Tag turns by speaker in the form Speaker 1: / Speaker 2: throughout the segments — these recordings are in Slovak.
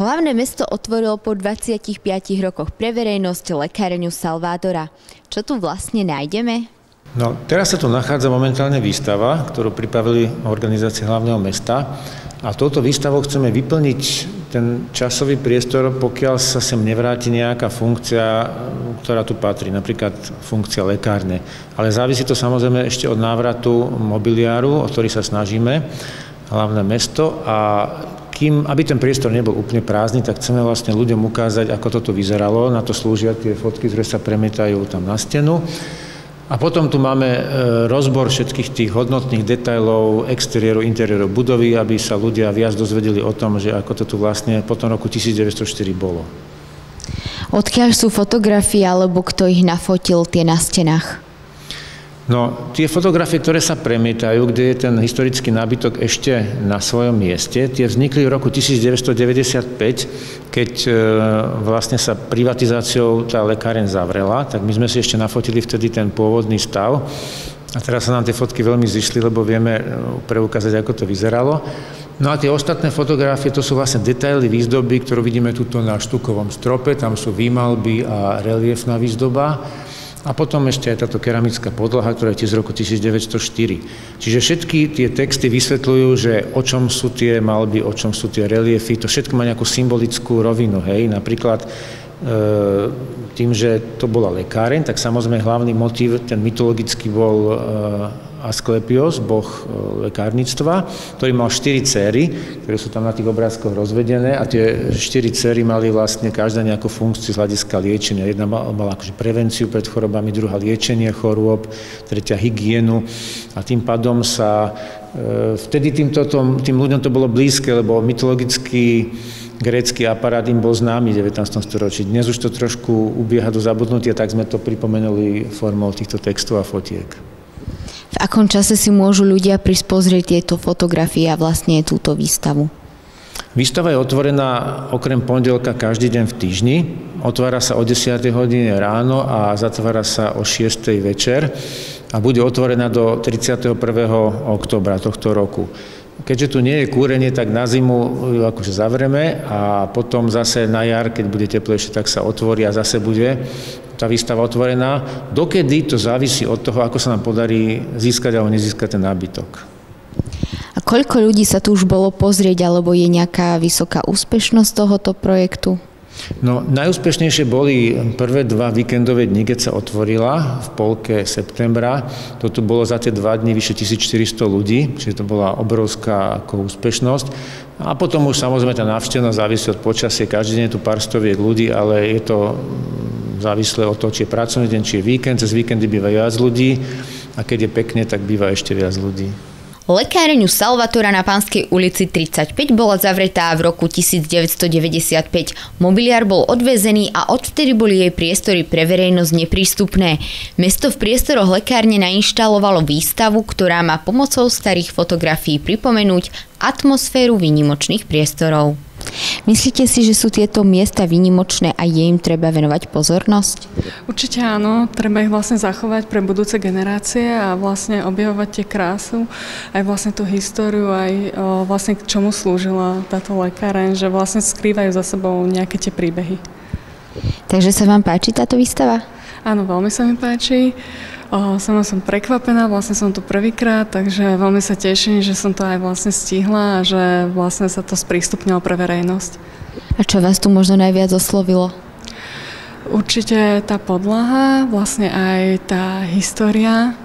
Speaker 1: Hlavné mesto otvorilo po 25 rokoch pre verejnosť lekáreňu Salvadora. Čo tu vlastne nájdeme?
Speaker 2: No, teraz sa tu nachádza momentálne výstava, ktorú pripravili organizácie hlavného mesta a touto výstavou chceme vyplniť ten časový priestor, pokiaľ sa sem nevráti nejaká funkcia, ktorá tu patrí, napríklad funkcia lekárne. Ale závisí to samozrejme ešte od návratu mobiliáru, o ktorý sa snažíme, hlavné mesto a kým, aby ten priestor nebol úplne prázdny, tak chceme vlastne ľuďom ukázať, ako toto vyzeralo. Na to slúžia tie fotky, ktoré sa premietajú tam na stenu. A potom tu máme e, rozbor všetkých tých hodnotných detailov exteriéru, interiéru budovy, aby sa ľudia viac dozvedeli o tom, že ako to tu vlastne po tom roku 1904 bolo.
Speaker 1: Odkiaľ sú fotografie, alebo kto ich nafotil tie na stenách?
Speaker 2: No, tie fotografie, ktoré sa premietajú, kde je ten historický nábytok ešte na svojom mieste, tie vznikli v roku 1995, keď e, vlastne sa privatizáciou tá lekáren zavrela, tak my sme si ešte nafotili vtedy ten pôvodný stav. A teraz sa nám tie fotky veľmi zišli, lebo vieme e, preukázať, ako to vyzeralo. No a tie ostatné fotografie, to sú vlastne detaily výzdoby, ktorú vidíme tuto na štukovom strope, tam sú výmalby a reliefná výzdoba. A potom ešte aj táto keramická podlaha, ktorá je tiež z roku 1904. Čiže všetky tie texty vysvetľujú, že o čom sú tie malby, o čom sú tie reliefy, to všetko má nejakú symbolickú rovinu. Hej? Napríklad e, tým, že to bola lekáreň, tak samozrejme hlavný motív, ten mytologický bol e, Asklepios, boh e, lekárnictva, ktorý mal štyri céry, ktoré sú tam na tých obrázkoch rozvedené a tie štyri céry mali vlastne každá nejakú funkciu z hľadiska liečenia. Jedna mala akože prevenciu pred chorobami, druhá liečenie chorôb, tretia hygienu a tým pádom sa e, vtedy týmto, tým ľuďom to bolo blízke, lebo mytologický grécky aparát im bol známy v 19. storočí. Dnes už to trošku ubieha do zabudnutia, tak sme to pripomenuli formou týchto textov a fotiek
Speaker 1: v akom čase si môžu ľudia prísť pozrieť tieto fotografie a vlastne túto výstavu?
Speaker 2: Výstava je otvorená okrem pondelka každý deň v týždni. Otvára sa o 10. hodine ráno a zatvára sa o 6. večer a bude otvorená do 31. oktobra tohto roku. Keďže tu nie je kúrenie, tak na zimu ju akože zavreme a potom zase na jar, keď bude teplejšie, tak sa otvorí a zase bude tá výstava otvorená. Dokedy to závisí od toho, ako sa nám podarí získať alebo nezískať ten nábytok.
Speaker 1: A koľko ľudí sa tu už bolo pozrieť, alebo je nejaká vysoká úspešnosť tohoto projektu?
Speaker 2: No, najúspešnejšie boli prvé dva víkendové dni, keď sa otvorila v polke septembra. Toto bolo za tie dva dni vyše 1400 ľudí, čiže to bola obrovská ako úspešnosť. A potom už samozrejme tá návštevnosť závisí od počasie, každý deň je tu pár stoviek ľudí, ale je to závislé od toho, či je pracovný deň, či je víkend. Cez víkendy býva viac ľudí a keď je pekne, tak býva ešte viac ľudí.
Speaker 1: Lekáreňu Salvatora na Pánskej ulici 35 bola zavretá v roku 1995. Mobiliár bol odvezený a odvtedy boli jej priestory pre verejnosť neprístupné. Mesto v priestoroch lekárne nainštalovalo výstavu, ktorá má pomocou starých fotografií pripomenúť atmosféru výnimočných priestorov. Myslíte si, že sú tieto miesta výnimočné a je im treba venovať pozornosť?
Speaker 3: Určite áno, treba ich vlastne zachovať pre budúce generácie a vlastne objavovať tie krásu, aj vlastne tú históriu, aj vlastne k čomu slúžila táto lekáreň, že vlastne skrývajú za sebou nejaké tie príbehy.
Speaker 1: Takže sa vám páči táto výstava?
Speaker 3: Áno, veľmi sa mi páči. O, sama som prekvapená, vlastne som tu prvýkrát, takže veľmi sa teším, že som to aj vlastne stihla a že vlastne sa to sprístupnilo pre verejnosť.
Speaker 1: A čo vás tu možno najviac oslovilo?
Speaker 3: Určite tá podlaha, vlastne aj tá história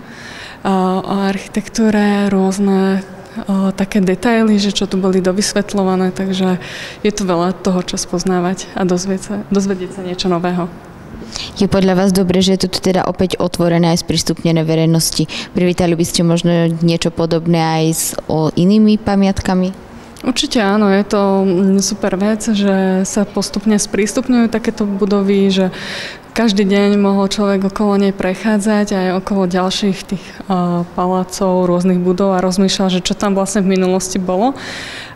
Speaker 3: o, o architektúre, rôzne o, také detaily, že čo tu boli dovysvetľované, takže je tu veľa toho, čo spoznávať a dozvedieť sa, dozvedieť sa niečo nového.
Speaker 1: Je podľa vás dobre, že je to teda opäť otvorené aj sprístupnené verejnosti? Privítali by ste možno niečo podobné aj s o inými pamiatkami?
Speaker 3: Určite áno, je to super vec, že sa postupne sprístupňujú takéto budovy, že každý deň mohol človek okolo nej prechádzať aj okolo ďalších tých uh, palácov, rôznych budov a rozmýšľal, že čo tam vlastne v minulosti bolo.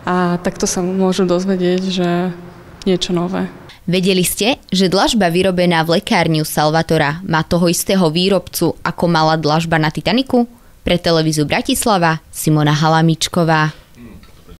Speaker 3: A takto sa môžu dozvedieť, že niečo nové.
Speaker 1: Vedeli ste, že dlažba vyrobená v lekárniu Salvatora má toho istého výrobcu, ako mala dlažba na Titaniku? Pre televízu Bratislava Simona Halamičková.